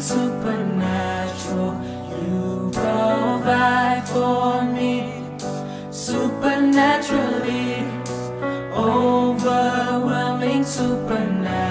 something supernatural. You provide for me supernaturally, overwhelming supernatural.